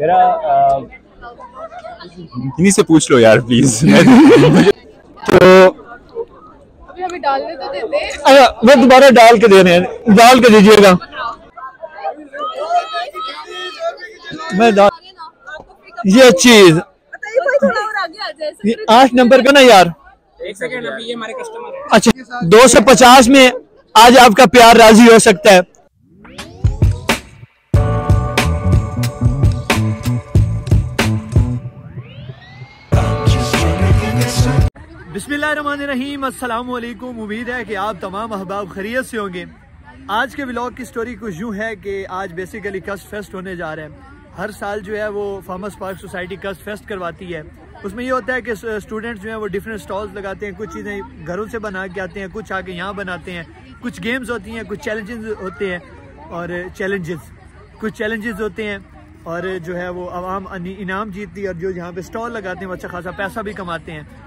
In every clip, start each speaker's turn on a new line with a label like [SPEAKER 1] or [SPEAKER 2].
[SPEAKER 1] मेरा
[SPEAKER 2] इन्हीं से पूछ लो यार प्लीज़
[SPEAKER 3] तो
[SPEAKER 4] अभी हमें डालने तो देते
[SPEAKER 3] अरे, वो दोबारा डाल के दे रहे हैं। डाल के दीजिएगा। मैं डाल ये चीज़
[SPEAKER 4] थोड़ा और आगे आ जाए
[SPEAKER 3] ये आठ नंबर का ना यार?
[SPEAKER 1] एक सेकंड अभी ये हमारे कस्टमर है।
[SPEAKER 3] अच्छा दो सौ पचास में आज आपका प्यार राज़ी हो सकता है। अस्सलाम वालेकुम उम्मीद है कि आप तमाम अहबाब खैरियत से होंगे। आज के व्लॉग की स्टोरी कुछ यूँ है कि आज बेसिकली कस्ट फेस्ट होने जा रहे हैं। हर साल जो है वो फार्मर्स पार्क सोसाइटी कस्ट फेस्ट करवाती है। उसमें ये होता है कि स्टूडेंट्स जो है वो डिफरेंट स्टॉल्स लगाते हैं, कुछ चीज़ें घरों से बना के आते हैं, कुछ आके यहाँ बनाते हैं। कुछ गेम्स होती हैं, कुछ चैलेंजेस होते हैं और चैलेंजेस कुछ चैलेंजेस होते हैं और जो है वो आवाम इनाम जीतती है और जो यहाँ पे स्टॉल लगाते हैं वो अच्छा खासा पैसा भी कमाते हैं।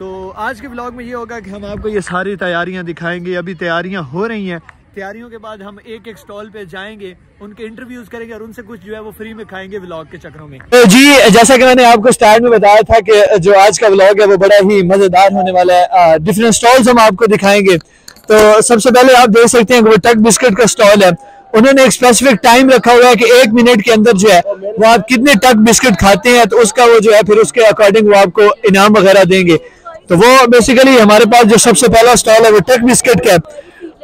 [SPEAKER 3] तो आज के ब्लॉग में ये होगा कि हम आपको ये सारी तैयारियाँ दिखाएँगे। अभी तैयारियाँ हो रही हैं। तैयारियों के बाद हम एक एक स्टॉल पे जाएँगे, उनके इंटरव्यूज़ करेंगे और उनसे कुछ जो है वो फ्री में खाएँगे व्लॉग के चक्रों में। तो जी, जैसा कि मैंने आपको स्टार्ट में बताया था कि जो आज का व्लॉग है, वो बड़ा ही मज़ेदार होने वाला है। डिफरेंट स्टॉल्स हम आपको दिखाएँगे। तो सबसे पहले आप देख सकते हैं वो टक बिस्किट का स्टॉल है। उन्होंने एक स्पेसिफिक टाइम रखा हुआ है कि एक मिनट के अंदर जो है, वो आप कितने टक बिस्किट खाते हैं तो उसका वो जो है, फिर उसके अकॉर्डिंग वो आपको इनाम वगैरह देंगे। तो वो बेसिकली हमारे पास जो सबसे पहला स्टॉल है, वो टक बिस्किट का।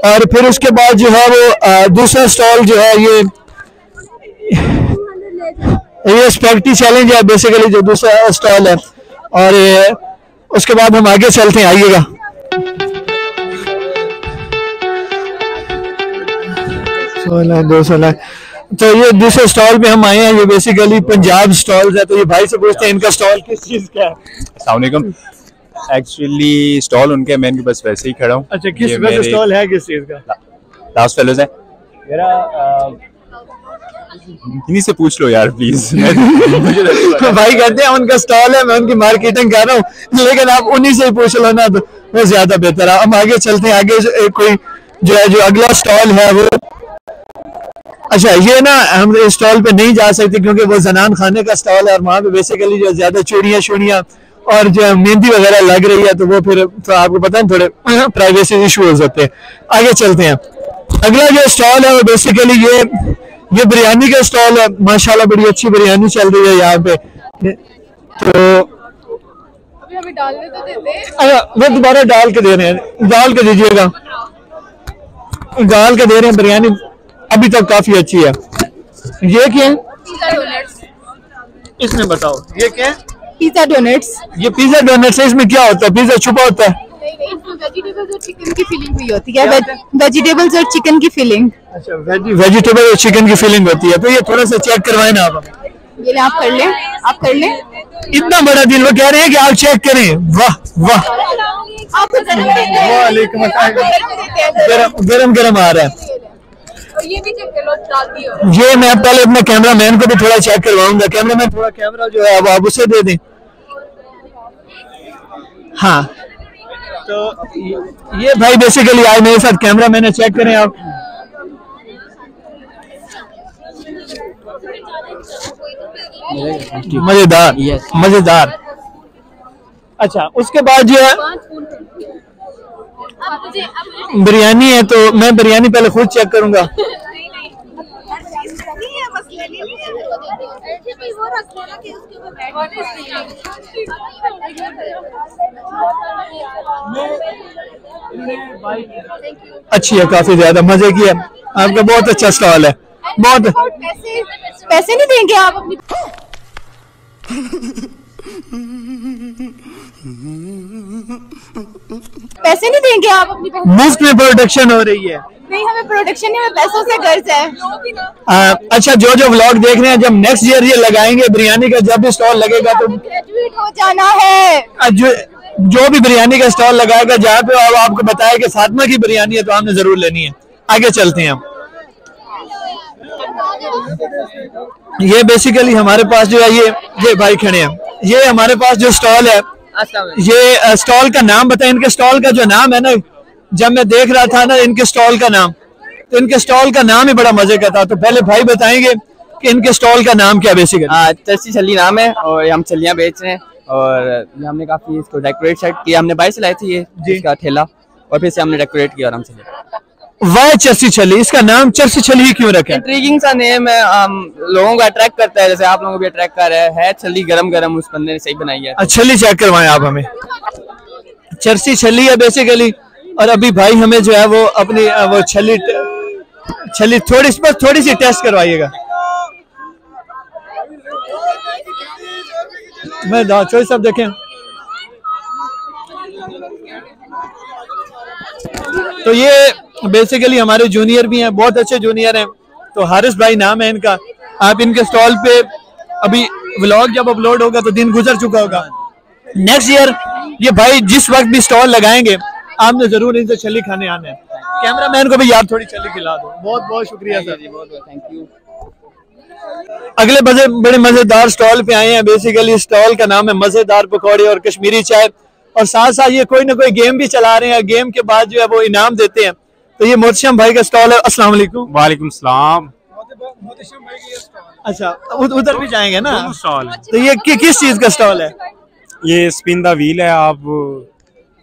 [SPEAKER 3] और फिर उसके बाद जो है वो दूसरा स्टॉल जो है ये ये स्पेक्टी चैलेंज है बेसिकली जो दूसरा स्टॉल है। और उसके बाद हम आगे चलते हैं, आइएगा। दो सोलह। तो ये दूसरे स्टॉल पे हम आए हैं, ये बेसिकली पंजाब स्टॉल है तो ये भाई से पूछते हैं, इनका स्टॉल किस चीज़ का है?
[SPEAKER 2] एक्चुअली स्टॉल उनके मैं इनके बस वैसे ही खड़ा हूँ।
[SPEAKER 3] अच्छा किस वजह स्टॉल है किस चीज़ का?
[SPEAKER 2] लास्ट फेलोज है।
[SPEAKER 1] मेरा
[SPEAKER 2] इन्हीं से पूछ लो यार प्लीज़ मुझे
[SPEAKER 3] भाई कहते हैं उनका स्टॉल है मैं उनकी मार्केटिंग कर रहा हूँ। लेकिन आप उन्हीं से ही पूछ लो ना तो वो ज़्यादा बेहतर है। हम आगे चलते हैं आगे कोई जो है जो अगला स्टॉल है वो। अच्छा ये ना हम इस स्टॉल पे नहीं जा सकते क्योंकि वो जनान खाने का स्टॉल है और वहाँ पे बेसिकली जो ज़्यादा चूड़ियाँ चूड़ियाँ और जो मेहंदी वगैरह लग रही है तो वो फिर तो आपको पता है थोड़े प्राइवेसी इश्यूज़ होते हैं। आगे चलते हैं। अगला जो स्टॉल है वो बेसिकली ये ये बिरयानी का स्टॉल है। माशाल्लाह बड़ी अच्छी बिरयानी चल रही है यहाँ पे। तो वो दोबारा डाल के दे रहे हैं। डाल के दीजिएगा। डाल के दे रहे हैं बिरयानी। अभी तक काफ़ी अच्छी है। ये क्या है? इसमें बताओ। ये क्या है?
[SPEAKER 4] पिज्जा डोनट्स
[SPEAKER 3] ये पिज्जा डोनट्स है इसमें क्या होता है? पिज्जा छुपा होता है।
[SPEAKER 4] वेजिटेबल्स और चिकन की फिलिंग हुई होती है। वेजिटेबल्स और चिकन की फिलिंग
[SPEAKER 3] अच्छा वेजिटेबल और चिकन की फीलिंग होती है। तो ये थोड़ा सा चेक करवाए ना आप।
[SPEAKER 4] ये ले आप कर लें आप कर लें।
[SPEAKER 3] इतना बड़ा दिल वो कह रहे हैं कि आप चेक करें। वाह वाह। वालेकुम गरम गरम गरम आ रहा है।
[SPEAKER 4] ये
[SPEAKER 3] मैं पहले अपने कैमरा मैन को भी थोड़ा चेक करवाऊँगा। कैमरा मैन थोड़ा कैमरा जो है, अब आप उसे दे दें। हाँ। तो ये- भाई बेसिकली आए मेरे साथ कैमरा मैंने चेक करें आप। मज़ेदार मज़ेदार। अच्छा उसके बाद जो है, बिरयानी है तो मैं बिरयानी पहले खुद चेक करूँगा। अच्छी है काफ़ी ज़्यादा मज़े की है आपका बहुत अच्छा स्टॉल है। बहुत
[SPEAKER 4] पैसे पैसे नहीं देंगे आप अपनी पैसे नहीं देंगे आप अपनी
[SPEAKER 3] मुफ़्त में प्रोडक्शन हो रही है।
[SPEAKER 4] नहीं हमें प्रोडक्शन नहीं हमें पैसों से है।
[SPEAKER 3] आ, अच्छा जो जो व्लॉग देख रहे हैं जब नेक्स्ट ईयर ये लगाएँगे बिरयानी का जब भी स्टॉल लगेगा तो
[SPEAKER 4] ग्रेजुएट हो जाना है।
[SPEAKER 3] जो जो भी बिरयानी का स्टॉल लगाएगा जहाँ पे अब आपको बताया कि फातिमा की बिरयानी है तो आपने ज़रूर लेनी है। आगे चलते हैं हम। ये बेसिकली हमारे पास जो है ये ये भाई खड़े हैं। ये हमारे पास जो स्टॉल है ये स्टॉल का नाम बताएँ इनके स्टॉल का जो नाम है ना जब मैं देख रहा था ना इनके स्टॉल का नाम तो इनके स्टॉल का नाम ही बड़ा मज़े का था। तो पहले भाई बताएँगे कि इनके स्टॉल का नाम क्या बेसिकली?
[SPEAKER 5] हाँ चर्ची छली नाम है और हम छलियाँ बेच रहे हैं और ये हमने काफ़ी इसको डेकोरेट शायद किया। हमने बाहर से लाए थे ये इसका ठेला और फिर से हमने डेकोरेट किया आराम से
[SPEAKER 3] वाह चरसी छली इसका नाम चर्सी छली ही क्यों रखा? है
[SPEAKER 5] इंट्रीगिंग सा नेम है। हम लोगों को अट्रैक्ट करता है। जैसे आप लोगों को भी अट्रैक्ट कर रहा है। है छली गरम गरम उस बंदे ने सही बनाई है।
[SPEAKER 3] अच्छा, छली चेक करवाएँ आप हमें। चर्सी छली है बेसिकली और अभी भाई हमें जो है वो अपनी वो छली छली थोड़ी बस थोड़ी सी टेस्ट करवाइएगा। मैं चोई साहब देखें। तो ये बेसिकली हमारे जूनियर भी हैं, बहुत अच्छे जूनियर हैं। तो हारिस भाई नाम है इनका। आप इनके स्टॉल पे अभी व्लॉग जब अपलोड होगा तो दिन गुजर चुका होगा। नेक्स्ट ईयर ये भाई जिस वक्त भी स्टॉल लगाएँगे आपने ज़रूर इनसे छली खाने आना। कैमरा मैन को भी यार थोड़ी छली खिला दो। बहुत बहुत शुक्रिया सर जी बहुत
[SPEAKER 5] थैंक यू
[SPEAKER 3] अगले मज़े बड़े मज़ेदार स्टॉल पे आए हैं। बेसिकली स्टॉल का नाम है मज़ेदार पकौड़े और कश्मीरी चाय। और साथ साथ ये कोई ना कोई गेम भी चला रहे हैं। गेम के बाद जो है वो इनाम देते हैं। तो ये मोहतशम भाई का स्टॉल है। अस्सलाम वालेकुम।
[SPEAKER 2] वालेकुम सलाम।
[SPEAKER 3] अच्छा उधर भी जाएँगे ना?
[SPEAKER 2] स्टॉल
[SPEAKER 3] तो ये कि, किस चीज़ का स्टॉल है?
[SPEAKER 2] ये स्पिन द व्हील है। आप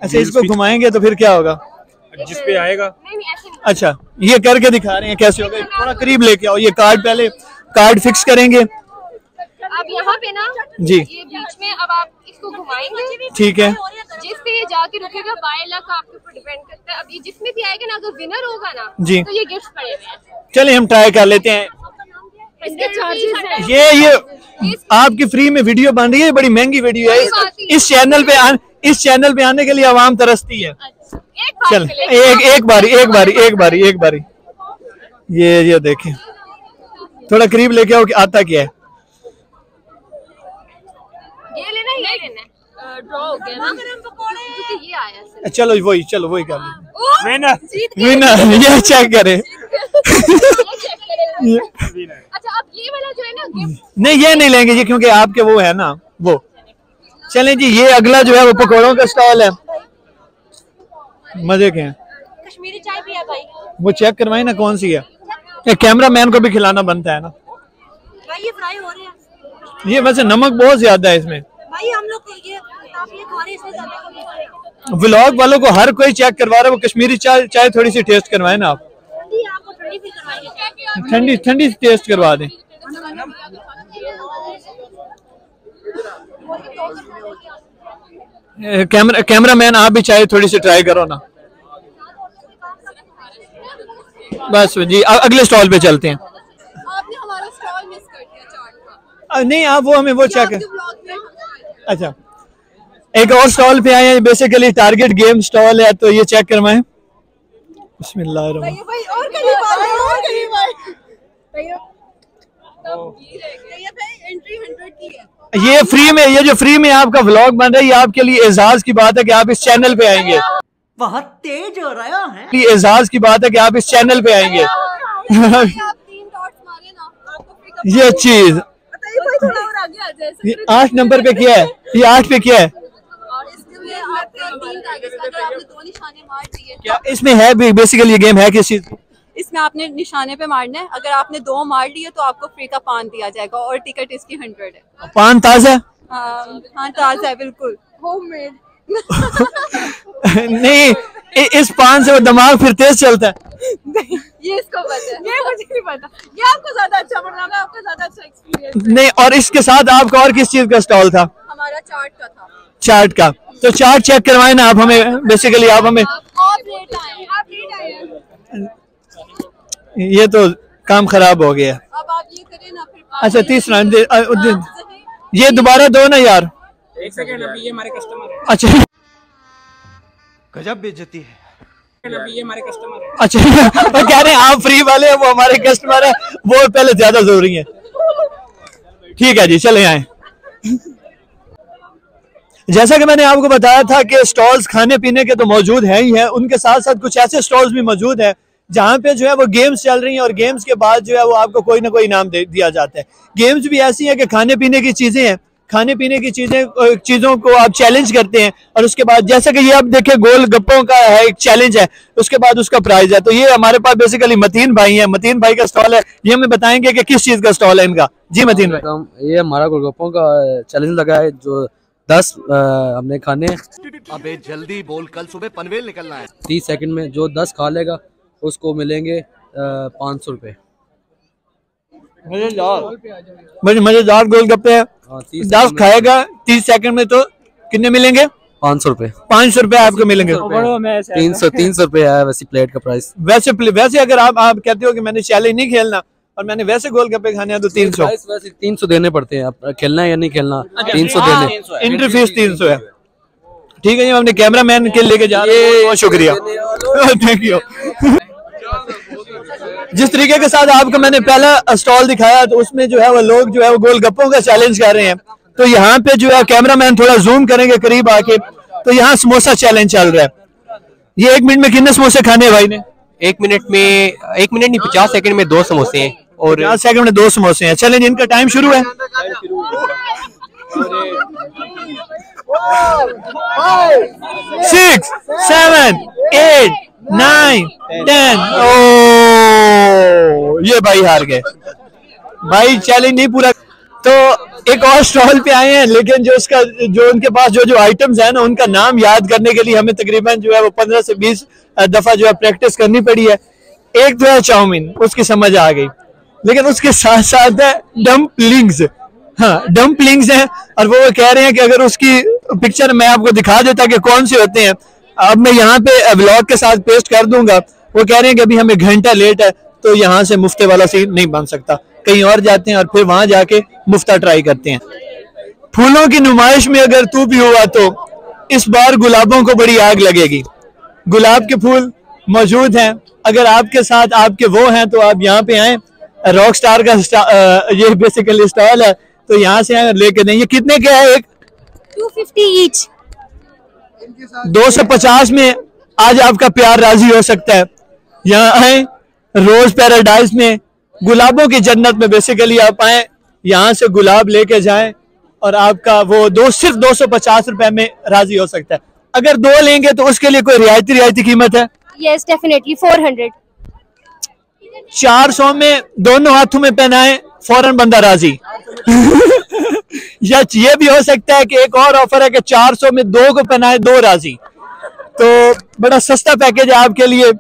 [SPEAKER 3] अच्छा इसको घुमाएँगे तो फिर क्या होगा?
[SPEAKER 2] जिस पे आएगा।
[SPEAKER 3] अच्छा ये करके दिखा रहे हैं कैसे होगा? थोड़ा करीब लेके आओ ये कार्ड पहले कार्ड फिक्स करेंगे।
[SPEAKER 6] अब यहाँ पे ना
[SPEAKER 3] जी।
[SPEAKER 6] ये बीच में अब आप इसको घुमाएँगे।
[SPEAKER 3] ठीक है।
[SPEAKER 6] जिस पे ये जाके रुकेगा बाय लक आपके ऊपर डिपेंड करता है। अब ये जिसमें भी आएगा ना अगर विनर होगा ना
[SPEAKER 3] जी।
[SPEAKER 6] तो ये गिफ्ट पड़े हुए हैं।
[SPEAKER 3] चलिए हम ट्राई कर लेते हैं।
[SPEAKER 6] इसके चार्जेस
[SPEAKER 3] ये ये आपकी फ्री में वीडियो बन रही है बड़ी महँगी वीडियो है। इस, चैनल पे इस चैनल पे आने के लिए आवाम तरसती है। चल एक एक बारी एक बारी एक बारी एक बारी। ये ये देखें। थोड़ा करीब लेके आओ कि आता क्या है।
[SPEAKER 6] ये लेना ये लेना ड्रॉ हो गया ना। ये आया
[SPEAKER 3] चलो वही चलो वही कर लो।
[SPEAKER 2] विनर
[SPEAKER 3] विनर ये चेक करें।
[SPEAKER 6] अच्छा अब ये वाला जो है ना
[SPEAKER 3] नहीं ये नहीं लेंगे ये क्योंकि आपके वो है ना वो। चलें जी ये अगला जो है वो पकौड़ों का स्टॉल है। मज़े के हैं।
[SPEAKER 6] कश्मीरी चाय भी है भाई।
[SPEAKER 3] वो चेक करवाए ना कौन सी है? ये कैमरा मैन को भी खिलाना बनता है ना।
[SPEAKER 6] भाई ये फ्राई हो रहे हैं।
[SPEAKER 3] ये वैसे नमक बहुत ज़्यादा है इसमें।
[SPEAKER 6] भाई हम लोग ये आप ये खा रहे इसमें
[SPEAKER 3] व्लॉग वालों को हर कोई चेक करवा रहा है वो कश्मीरी चाय चाय थोड़ी सी टेस्ट करवाए ना आप।
[SPEAKER 6] ठंडी ठंडी
[SPEAKER 3] टेस्ट करवा दें। कैमरा कैमरा मैन आप भी चाहे थोड़ी सी ट्राई करो ना। बस जी अगले स्टॉल पे चलते हैं।
[SPEAKER 6] आपने हमारा स्टॉल मिस कर दिया चाट का।
[SPEAKER 3] नहीं आप वो हमें वो चेक अच्छा। एक और स्टॉल पे आए हैं बेसिकली टारगेट गेम स्टॉल है तो ये चेक करवाएँ। बिस्मिल्लाह
[SPEAKER 6] ये भाई एंट्री 100 की
[SPEAKER 3] ये फ्री में ये जो फ्री में आपका व्लॉग बन रहा है ये आपके लिए एजाज की बात है कि आप इस चैनल पे आएँगे।
[SPEAKER 7] बहुत तेज हो रहा है
[SPEAKER 3] ये एजाज की बात है कि आप इस चैनल पे आएँगे। ये चीज़। आठ नंबर पे क्या है? ये आठ पे क्या है?
[SPEAKER 6] और इसके लिए आपका तीन टारगेट्स अगर आपने दो निशाने मार दिए
[SPEAKER 3] क्या इसमें है बेसिकली ये गेम है किस चीज़?
[SPEAKER 8] इसमें आपने निशाने पे मारना है। अगर आपने दो मार लिए तो आपको फ्री का पान दिया जाएगा और टिकट इसकी हंड्रेड है।
[SPEAKER 3] पान ताज़ा
[SPEAKER 8] हाँ? हाँ ताज़ा है बिल्कुल।
[SPEAKER 6] होममेड
[SPEAKER 3] नहीं इस पान से वो दिमाग फिर तेज चलता है।
[SPEAKER 8] ये इसको पता है।
[SPEAKER 6] ये मुझे नहीं पता। ये आपको ज़्यादा अच्छा बन रहा है आपका ज़्यादा अच्छा एक्सपीरियंस
[SPEAKER 3] नहीं और इसके साथ आपका और किस चीज़ का स्टॉल था?
[SPEAKER 8] हमारा चार्ट का था।
[SPEAKER 3] चार्ट का। तो चार्ट चेक करवाए ना आप हमें बेसिकली आप हमें।
[SPEAKER 6] आप लेट आए आप लेट आए।
[SPEAKER 3] ये तो काम खराब हो गया।
[SPEAKER 8] अब आप ये करें ना फिर
[SPEAKER 3] अच्छा तीसरा दे- दे- ये दोबारा दो ना यार।
[SPEAKER 1] एक सेकंड अभी ये हमारे कस्टमर है।
[SPEAKER 3] अच्छा।
[SPEAKER 7] गजब बेइज्जती है।
[SPEAKER 1] अभी ये हमारे कस्टमर है।
[SPEAKER 3] अच्छा वो कह रहे हैं आप फ्री वाले हैं वो हमारे कस्टमर है। वो पहले ज़्यादा ज़रूरी है। ठीक है जी चले आए। जैसा कि मैंने आपको बताया था कि स्टॉल्स खाने पीने के तो मौजूद है ही है। उनके साथ साथ कुछ ऐसे स्टॉल्स भी मौजूद है जहाँ पे जो है वो गेम्स चल रही हैं और गेम्स के बाद जो है वो आपको कोई ना कोई इनाम दे दिया जाता है। गेम्स भी ऐसी हैं कि खाने पीने की चीज़ें हैं। खाने पीने की चीज़ें चीज़ों को आप चैलेंज करते हैं और उसके बाद जैसे कि ये आप देखें गोल गप्पों का है एक चैलेंज है। उसके बाद उसका प्राइज है। तो ये हमारे पास बेसिकली मतीन भाई है। मतीन भाई का स्टॉल है। ये हमें बताएँगे कि किस चीज़ का स्टॉल है इनका। जी मतीन भाई।
[SPEAKER 5] ये हमारा गोलगप्पों का चैलेंज लगा है जो दस अ, हमने खाने
[SPEAKER 7] अबे जल्दी बोल कल सुबह पनवेल निकलना है।
[SPEAKER 5] तीस सेकंड में जो दस खा लेगा उसको मिलेंगे पाँच सौ रुपये।
[SPEAKER 3] मज़े मज़ेदार गोलगप्पे हैं।
[SPEAKER 5] हाँ,
[SPEAKER 3] दस खाएगा तीस सेकंड में तो कितने मिलेंगे?
[SPEAKER 5] पाँच सौ रुपये।
[SPEAKER 3] पाँच सौ रुपए आपको मिलेंगे।
[SPEAKER 5] तीन सौ तीन सौ रुपये है वैसे प्लेट का प्राइस
[SPEAKER 3] वैसे वैसे अगर आप आप कहते हो कि मैंने चैलेंज नहीं खेलना और मैंने वैसे गोलगप्पे खाने हैं तो तीन सौ।
[SPEAKER 5] तीन सौ देने पड़ते हैं। खेलना है या नहीं खेलना तीन सौ देने।
[SPEAKER 3] एंट्री फ़ीस तीन सौ है। ठीक है जी हम अपने कैमरा मैन के लेके जा रहे हैं। बहुत शुक्रिया। थैंक यू जिस तरीके के साथ आपको मैंने पहला स्टॉल दिखाया तो उसमें जो है वो लोग जो है वो गोलगप्पों का चैलेंज कर रहे हैं। तो यहाँ पे जो है कैमरा मैन थोड़ा जूम करेंगे करीब आके तो यहाँ समोसा चैलेंज चल रहा है। ये एक मिनट में कितने समोसे खाने हैं भाई ने?
[SPEAKER 9] एक मिनट में एक मिनट नहीं पचास सेकंड में दो समोसे हैं और
[SPEAKER 3] पचास सेकंड में दो समोसे हैं। चलेंज इनका टाइम शुरू है। Six seven eight nine ten ओ ये भाई हार गए। भाई चैलेंज नहीं पूरा तो एक और स्टॉल पे आए हैं, लेकिन जो उसका जो उनके पास जो जो आइटम्स है ना, उनका नाम याद करने के लिए हमें तकरीबन जो है वो पंद्रह से बीस दफ़ा जो है प्रैक्टिस करनी पड़ी है। एक तो है चाउमीन, उसकी समझ आ गई। लेकिन उसके साथ साथ है डम्पलिंग्स हाँ डम्पलिंग्स हैं और वो कह रहे हैं कि अगर उसकी पिक्चर मैं आपको दिखा देता कि कौन से होते हैं, अब मैं यहाँ पे व्लॉग के साथ पेस्ट कर दूँगा। वो कह रहे हैं कि अभी हमें घंटा लेट है तो यहाँ से मुफ्ते वाला सीन नहीं बन सकता। कहीं और जाते हैं और फिर वहाँ जाके मुफ्ता ट्राई करते हैं। फूलों की नुमाइश में अगर तू भी हुआ तो इस बार गुलाबों को बड़ी आग लगेगी। गुलाब के फूल मौजूद हैं। अगर आपके साथ आपके वो हैं तो आप यहाँ पे आए। रॉक स्टार का स्टा- ये बेसिकली स्टॉल है। तो यहाँ से लेके दें ये कितने के है एक?
[SPEAKER 6] टू फिफ्टी ईच
[SPEAKER 3] 250 में आज आपका प्यार राज़ी हो सकता है। यहाँ आए रोज पैराडाइज में गुलाबों की जन्नत में बेसिकली आप आए यहाँ से गुलाब लेके जाए और आपका वो दो सिर्फ़ 250 रुपए में राज़ी हो सकता है। अगर दो लेंगे तो उसके लिए कोई रियायती रियायती कीमत है?
[SPEAKER 6] यस डेफिनेटली फोर हंड्रेड
[SPEAKER 3] चार सौ में दोनों हाथों में पहनाए फ़ौरन बंदा राज़ी। या ये भी हो सकता है कि एक और ऑफ़र है कि चार सौ में दो को पहनाए, दो राज़ी। तो बड़ा सस्ता पैकेज है, आपके लिए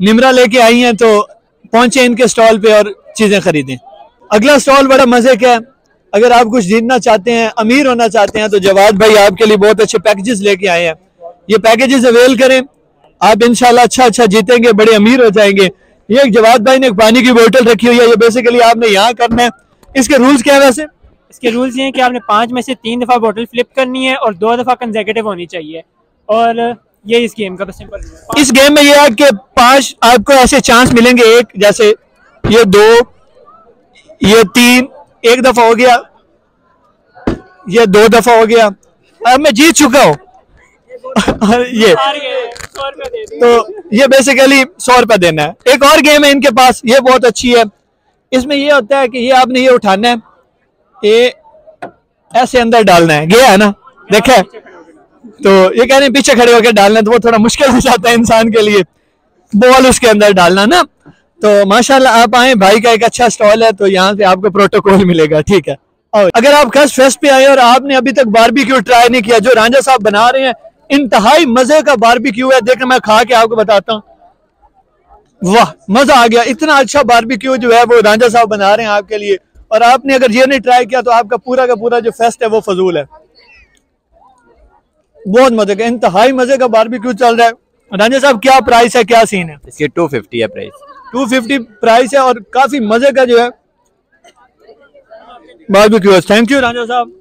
[SPEAKER 3] निमरा लेके आई हैं तो पहुँचे इनके स्टॉल पे और चीज़ें खरीदें। अगला स्टॉल बड़ा मज़े का है। अगर आप कुछ जीतना चाहते हैं, अमीर होना चाहते हैं तो जवाद भाई आपके लिए बहुत अच्छे पैकेजेस लेके आए हैं। ये पैकेजेस अवेल करें। आप इनशाला अच्छा अच्छा जीतेंगे, बड़े अमीर हो जाएँगे। ये एक जवाद भाई ने एक पानी की बोतल रखी हुई है ये बेसिकली आपने यहाँ करना है। इसके रूल्स क्या है वैसे?
[SPEAKER 1] इसके रूल्स ये हैं कि आपने पाँच में से तीन दफ़ा बोतल फ्लिप करनी है और दो दफ़ा कंजेकेटिव होनी चाहिए। और ये इस गेम का सिंपल
[SPEAKER 3] इस गेम में ये है कि पाँच आपको ऐसे चांस मिलेंगे एक जैसे ये दो ये तीन एक दफ़ा हो गया ये दो दफ़ा हो गया। अब मैं जीत चुका हूँ। ये। तो ये बेसिकली सौ रुपया देना है। एक और गेम है इनके पास ये बहुत अच्छी है। इसमें ये होता है कि ये आपने ये उठाना है ये ऐसे अंदर डालना है। गया है ना? देखा है? तो ये कह रहे हैं पीछे खड़े होकर डालना है, तो वो थोड़ा मुश्किल हो जाता है इंसान के लिए। बॉल उसके अंदर डालना ना। तो माशाल्लाह आप आए भाई का एक अच्छा स्टॉल है तो यहाँ से आपको प्रोटोकॉल मिलेगा ठीक है? और अगर आप कस्ट फेस्ट पे आए और आपने अभी तक बारबेक्यू ट्राई नहीं किया जो रांझा साहब बना रहे हैं इंतहाई मज़े का बारबेक्यू है। देखना मैं खा के आपको बताता हूँ। वाह मज़ा आ गया। इतना अच्छा बारबेक्यू जो है वो रांझा साहब बना रहे हैं आपके लिए। और आपने अगर ये नहीं ट्राई किया तो आपका पूरा का पूरा जो फेस्ट है वो फजूल है। बहुत मज़े का इंतहाई मज़े का बारबेक्यू चल रहा है। रांझा साहब क्या प्राइस है क्या सीन है?
[SPEAKER 9] इसके टू फिफ्टी है प्राइस
[SPEAKER 3] टू फिफ्टी प्राइस है और काफ़ी मज़े का जो है। बारबेक्यू थैंक यू रांझा साहब।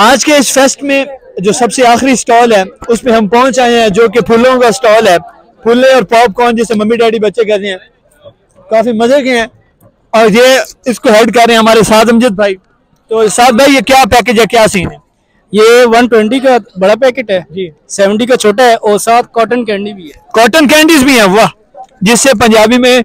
[SPEAKER 3] आज के इस फेस्ट में जो सबसे आखिरी स्टॉल है उसमें हम पहुँच आए हैं जो कि फूलों का स्टॉल है। फूले और पॉपकॉर्न जिसे मम्मी डैडी बच्चे कर रहे हैं, काफ़ी मज़े के हैं। और ये इसको हेड कर रहे हैं हमारे साद अमजद भाई। तो साद भाई, ये क्या पैकेज है, क्या सीन है?
[SPEAKER 10] ये 120 का बड़ा पैकेट है। जी। 70 का छोटा है और साथ कॉटन कैंडी भी है।
[SPEAKER 3] कॉटन कैंडीज भी है वाह। जिससे पंजाबी में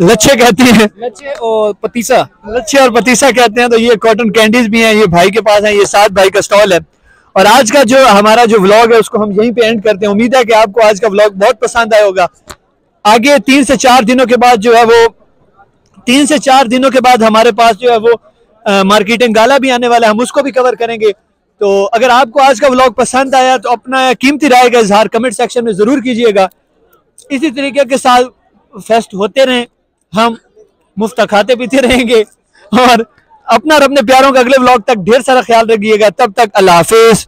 [SPEAKER 3] लच्छे कहते हैं।
[SPEAKER 10] लच्छे और पतीसा।
[SPEAKER 3] लच्छे और पतीसा कहते हैं तो ये कॉटन कैंडीज भी हैं ये भाई के पास है ये सात भाई का स्टॉल है। और आज का जो हमारा जो व्लॉग है उसको हम यहीं पे एंड करते हैं। उम्मीद है कि आपको आज का व्लॉग बहुत पसंद आया होगा। आगे तीन से चार दिनों के बाद जो है वो तीन से चार दिनों के बाद हमारे पास जो है वो मार्केटिंग गाला भी आने वाला है। हम उसको भी कवर करेंगे। तो अगर आपको आज का ब्लॉग पसंद आया तो अपना कीमती राय का इजहार कमेंट सेक्शन में ज़रूर कीजिएगा। इसी तरीके के साथ फेस्ट होते रहें, हम मुफ़्त खाते पीते रहेंगे और अपना और अपने प्यारों का अगले ब्लॉग तक ढेर सारा ख्याल रखिएगा। तब तक अल्लाह हाफिज।